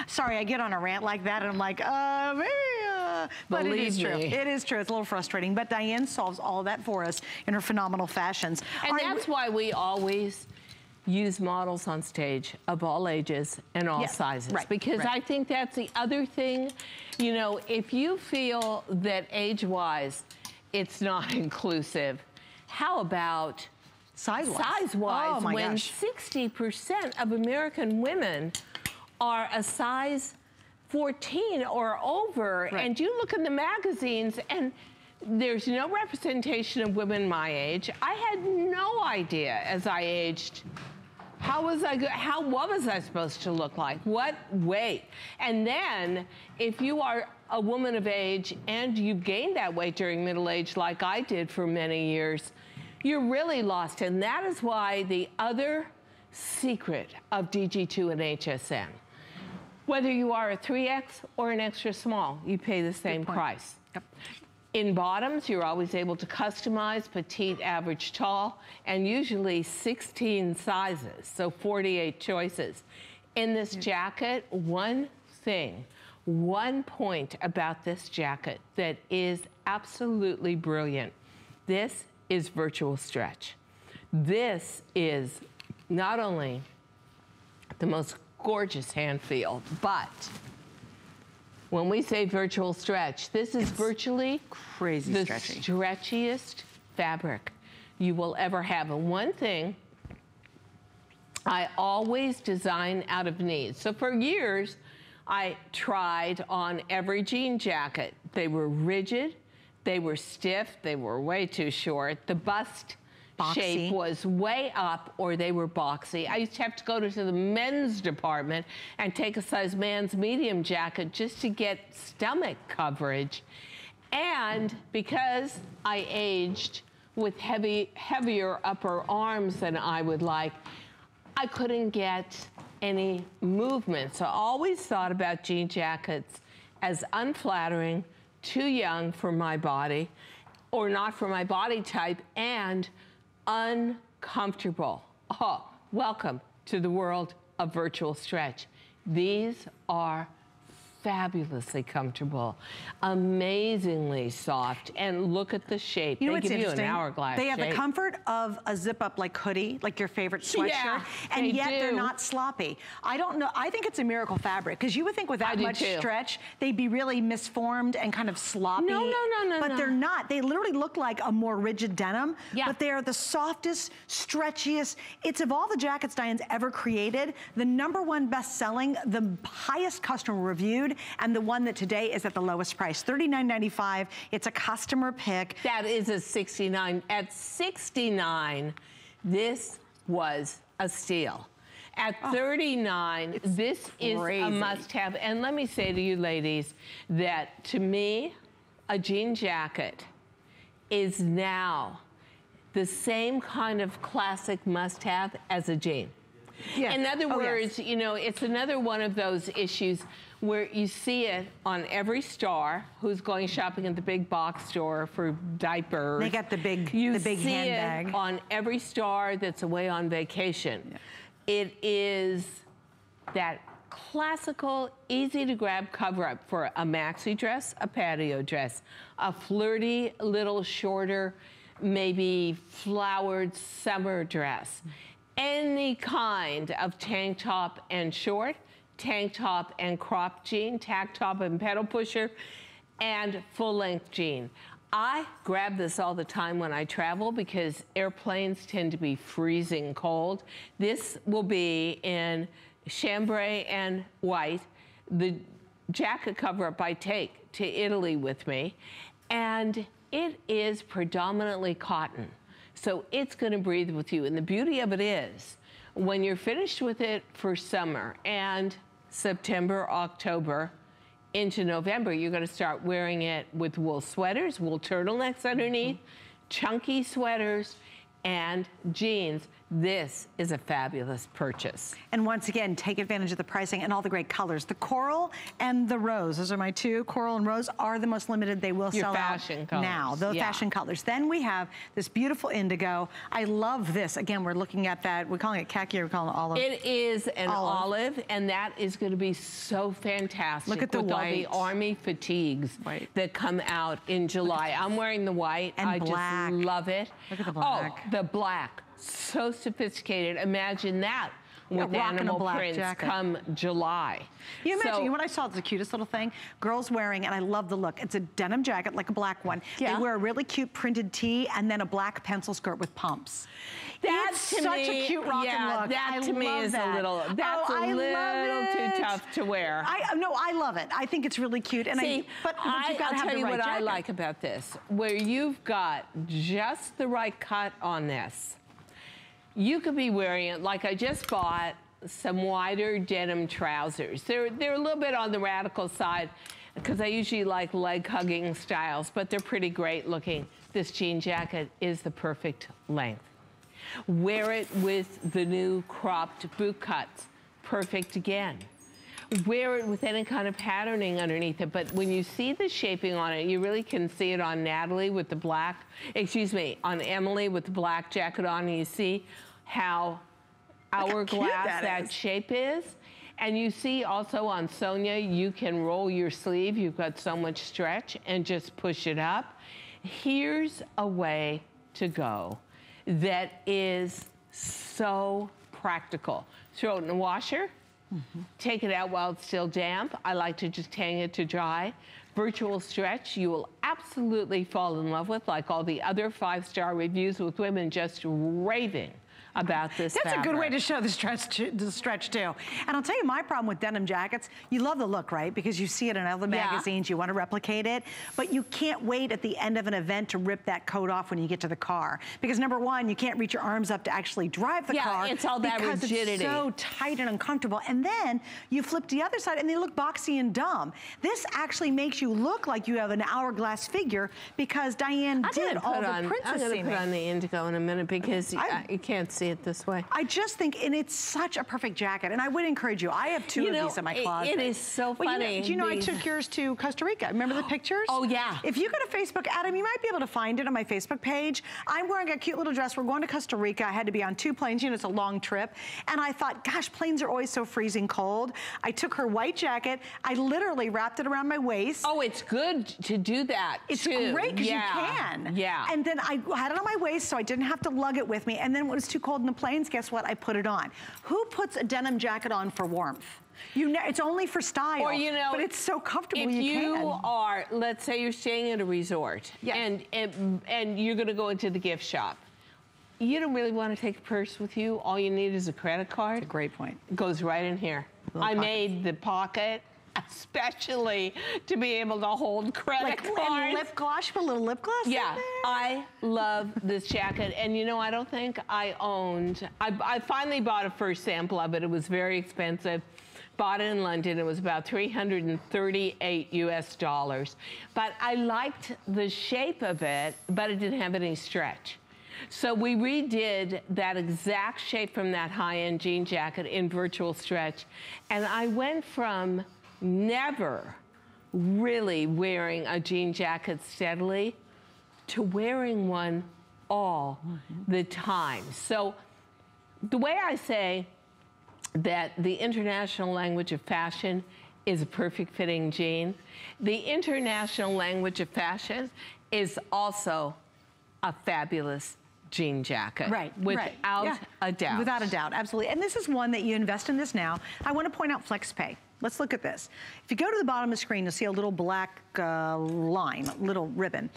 Sorry, I get on a rant like that and I'm like, uh, maybe, uh, but it is true. me. It is true. It's a little frustrating, but Diane solves all that for us in her phenomenal fashions. And All right, that's why we always use models on stage of all ages and all Yes, sizes. right, because right. I think that's the other thing. You know, if you feel that age wise it's not inclusive, how about Size-wise? Size-wise, Oh, my when 60% of American women are a size 14 or over, and you look in the magazines and there's no representation of women my age. I had no idea as I aged how was I? How what was I supposed to look like? What weight? And then, if you are a woman of age and you gained that weight during middle age, like I did for many years, you're really lost. And that is why the other secret of DG2 and HSN, whether you are a 3X or an extra small, you pay the same price. In bottoms, you're always able to customize petite, average, tall, and usually 16 sizes, so 48 choices. In this jacket, one thing, one point about this jacket that is absolutely brilliant. This is virtual stretch. This is not only the most gorgeous hand feel, but when we say virtual stretch, this is virtually crazy the stretchy. stretchiest fabric you will ever have. And one thing I always design out of need. So for years, I tried on every jean jacket. They were rigid, they were stiff, they were way too short. The bust shape was way up or they were boxy. I used to have to go to the men's department and take a size man's medium jacket just to get stomach coverage. And because I aged with heavy, heavier upper arms than I would like, I couldn't get any movement. So I always thought about jean jackets as unflattering, too young for my body, or not for my body type, and uncomfortable. Oh, welcome to the world of virtual stretch. These are fabulously comfortable, amazingly soft, and look at the shape. You know they what's give you an hourglass They have shape. the comfort of a zip-up like hoodie, like your favorite sweatshirt, Yeah, and they yet they're not sloppy. I don't know. I think it's a miracle fabric because you would think with that do much too. stretch, they'd be really misformed and kind of sloppy. No, no, no, no, But no. they're not. They literally look like a more rigid denim. Yeah. But they are the softest, stretchiest. It's of all the jackets Diane's ever created, the number one best-selling, the highest customer reviewed, and the one that today is at the lowest price, $39.95. It's a customer pick. That is a 69. At 69, this was a steal. At 39, this is a must have. And let me say to you ladies that to me, a jean jacket is now the same kind of classic must have as a jean. Yeah. In other Oh, yes. words, you know, it's another one of those issues where you see it on every star who's going shopping at the big box store for diapers. They got the big- you the big see handbag. It on every star that's away on vacation. It is that classical, easy to grab cover up for a maxi dress, a patio dress, a flirty little shorter, maybe flowered summer dress. Any kind of tank top and short, tank top and crop jean, tank top and pedal pusher, and full length jean. I grab this all the time when I travel because airplanes tend to be freezing cold. This will be in chambray and white. The jacket cover up I take to Italy with me. And it is predominantly cotton. So it's gonna breathe with you. And the beauty of it is, when you're finished with it for summer and September, October, into November, you're gonna start wearing it with wool sweaters, wool turtlenecks underneath, mm-hmm. chunky sweaters, and jeans. This is a fabulous purchase. And once again, take advantage of the pricing and all the great colors. The coral and the rose, those are my two. Coral and rose are the most limited. They will Your sell fashion out colors, now. The yeah. fashion colors. Then we have this beautiful indigo. I love this. Again, we're looking at that. We're calling it khaki or we're calling it olive. It is an Olive. olive, and that is going to be so fantastic. Look at the with all the army fatigues that come out in July. I'm wearing the white. And I black. just love it. Look at the oh, black. Oh, the black. So sophisticated. Imagine that with a animal black prints jacket. come July. You imagine, So- you know what I saw? It's the cutest little thing. Girls wearing, and I love the look. It's a denim jacket, like a black one. Yeah. They wear a really cute printed tee and then a black pencil skirt with pumps. That's it's such me- a cute rockin' yeah, look. that I to me is a that. little- oh, that's oh, a I little too tough to wear. I uh, no, I love it. I think it's really cute. And See, I, but, but I, you've got to have tell you right what I like about this, where you've got just the right cut on this. You could be wearing it like I just bought some wider denim trousers. They're they're a little bit on the radical side because I usually like leg hugging styles, but they're pretty great looking. This jean jacket is the perfect length. Wear it with the new cropped boot cuts. Perfect again. Wear it with any kind of patterning underneath it, but when you see the shaping on it, you really can see it on Natalie with the black, excuse me, on Emily with the black jacket on, and you see how hourglass that that, shape is. And you see also on Sonia, you can roll your sleeve. You've got so much stretch and just push it up. Here's a way to go that is so practical. Throw it in the washer, take it out while it's still damp. I like to just hang it to dry. Virtual stretch, you will absolutely fall in love with, like all the other five-star reviews with women just raving about this That's a good way to show the stretch, the stretch too. And I'll tell you my problem with denim jackets, you love the look, right? Because you see it in other Yeah. magazines, you want to replicate it, but you can't wait at the end of an event to rip that coat off when you get to the car. Because number one, you can't reach your arms up to actually drive the Yeah, car. it's all that because rigidity. It's so tight and uncomfortable. And then you flip to the other side and they look boxy and dumb. This actually makes you look like you have an hourglass figure because Diane I'm did all put the on, princess I'm gonna put on the indigo in a minute because I- uh, you can't see it this way. I just think, and it's such a perfect jacket, and I would encourage you. I have two You of know, these in my closet. it is so Well, you know- funny, do you know I took yours to Costa Rica? Remember the pictures? Oh, yeah. If you go to Facebook, Adam, you might be able to find it on my Facebook page. I'm wearing a cute little dress. We're going to Costa Rica. I had to be on two planes. You know, it's a long trip. And I thought, gosh, planes are always so freezing cold. I took her white jacket. I literally wrapped it around my waist. Oh, it's good to do that It's too. great because yeah. you can. Yeah. And then I had it on my waist so I didn't have to lug it with me. And then when it was too cold in the planes, guess what? I put it on. Who puts a denim jacket on for warmth? You know, it's only for style. Or you know, but it's so comfortable. If you, you, can. are, let's say you're staying at a resort, Yes. and, and and you're going to go into the gift shop. You don't really want to take a purse with you. All you need is a credit card. A great point. It goes right in here. I pocket. made the pocket especially to be able to hold credit like cards. lip gloss. Put a little lip gloss. Yeah? I love this jacket. And you know, I don't think I owned, I, I finally bought a first sample of it. It was very expensive. Bought it in London. It was about 338 US dollars. But I liked the shape of it, but it didn't have any stretch. So we redid that exact shape from that high-end jean jacket in virtual stretch. And I went from never really wearing a jean jacket steadily to wearing one all the time. So the way I say that the international language of fashion is a perfect fitting jean, the international language of fashion is also a fabulous jean jacket. Right, Without right. Yeah. a doubt. Without a doubt, absolutely. And this is one that you invest in this now. I want to point out FlexPay. Let's look at this. If you go to the bottom of the screen, you'll see a little black uh, line, a little ribbon.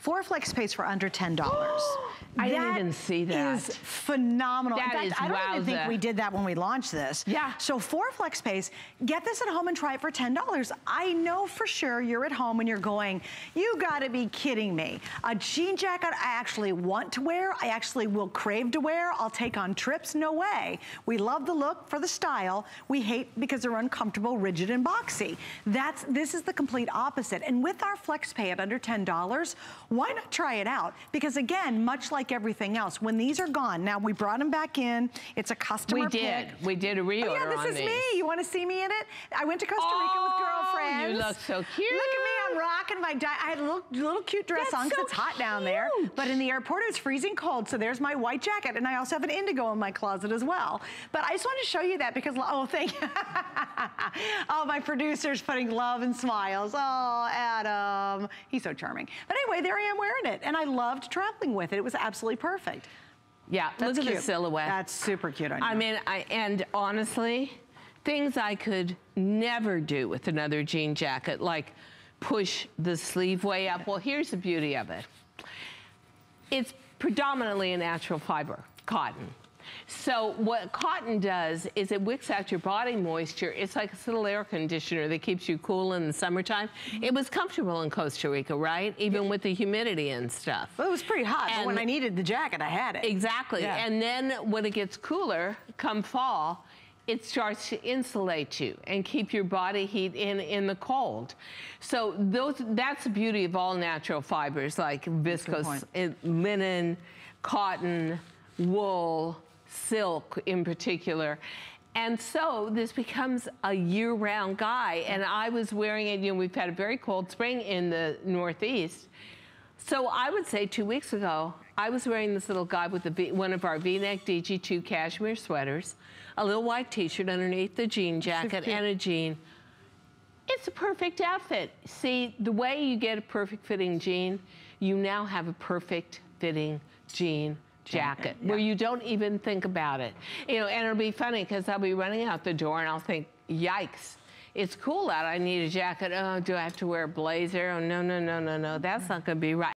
Four FlexPays for under $10. I didn't even see that. is phenomenal. That in fact, I don't even think we did that when we launched this. Yeah. So four FlexPays, get this at home and try it for $10. I know for sure you're at home and you're going, you gotta be kidding me. A jean jacket I actually want to wear, I actually will crave to wear, I'll take on trips, no way. We love the look for the style. We hate because they're uncomfortable, rigid, and boxy. That's, this is the complete opposite. And with our FlexPay at under $10, why not try it out? Because again, much like everything else, when these are gone, now we brought them back in, it's a customer we did. pick. We did a reorder Oh, yeah, this is these. me. You want to see me in it? I went to Costa Rica Oh, with girlfriends. you look so cute. Look. I'm rocking my. Di- I had a little, little cute dress That's on because so it's hot down there. But in the airport, it's freezing cold. So there's my white jacket, and I also have an indigo in my closet as well. But I just wanted to show you that because oh, thank you. oh, my producer's putting love and smiles. Oh, Adam, he's so charming. But anyway, there I am wearing it, and I loved traveling with it. It was absolutely perfect. Yeah, That's look at the silhouette. That's super cute on you. I mean, I and honestly, things I could never do with another jean jacket, like push the sleeve way up. Well, here's the beauty of it. It's predominantly a natural fiber, cotton. So what cotton does is it wicks out your body moisture. It's like a little air conditioner that keeps you cool in the summertime. Mm-hmm. It was comfortable in Costa Rica, right? Even with the humidity and stuff. well, it was pretty hot, but when I needed the jacket, I had it. Exactly. Yeah. And then when it gets cooler, come fall, it starts to insulate you and keep your body heat in in the cold. So those that's the beauty of all natural fibers like viscose, uh, linen, cotton, wool, silk in particular. And so this becomes a year-round guy. And I was wearing it, you know, we've had a very cold spring in the Northeast. So I would say two weeks ago, I was wearing this little guy with the one of our V-neck DG2 cashmere sweaters, a little white T-shirt underneath the jean jacket, and a jean. It's a perfect outfit. See, the way you get a perfect fitting jean, you now have a perfect fitting jean jacket where you don't even think about it. You know, and it'll be funny because I'll be running out the door and I'll think, yikes. It's cool out. I need a jacket. Oh, do I have to wear a blazer? Oh, no, no, no, no, no. That's not going to be right.